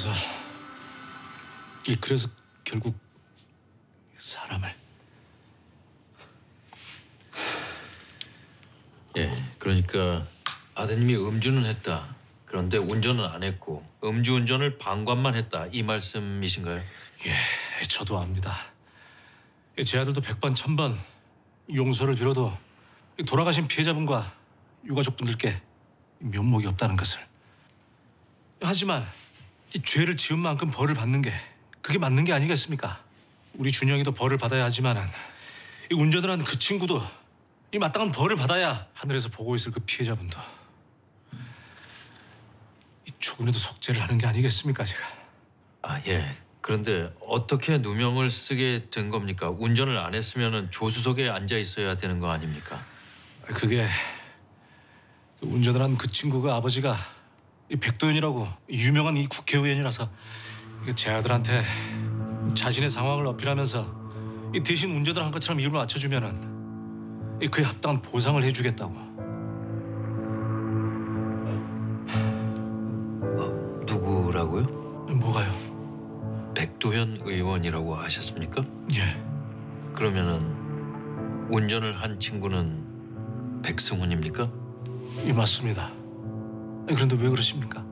그래서 이 그래서 결국 사람을 예, 그러니까 아드님이 음주는 했다. 그런데 운전은 안 했고 음주운전을 방관만 했다. 이 말씀이신가요? 예, 저도 압니다. 제 아들도 백번 천번 용서를 빌어도 돌아가신 피해자분과 유가족분들께 면목이 없다는 것을. 하지만 이 죄를 지은 만큼 벌을 받는 게 그게 맞는 게 아니겠습니까? 우리 준영이도 벌을 받아야 하지만은 이 운전을 한 그 친구도 이 마땅한 벌을 받아야 하늘에서 보고 있을 그 피해자분도 이 조금이라도 속죄를 하는 게 아니겠습니까, 제가? 아, 예. 그런데 어떻게 누명을 쓰게 된 겁니까? 운전을 안 했으면 조수석에 앉아 있어야 되는 거 아닙니까? 그게 그 운전을 한 그 친구가 아버지가 이 백도현이라고 유명한 이 국회의원이라서 이제 아들한테 자신의 상황을 어필하면서 이 대신 운전을 한 것처럼 이름을 맞춰주면은 이 그에 합당한 보상을 해주겠다고. 누구라고요? 뭐가요? 백도현 의원이라고 하셨습니까? 예. 그러면은 운전을 한 친구는 백승훈입니까? 이 맞습니다. 그런데 왜 그러십니까?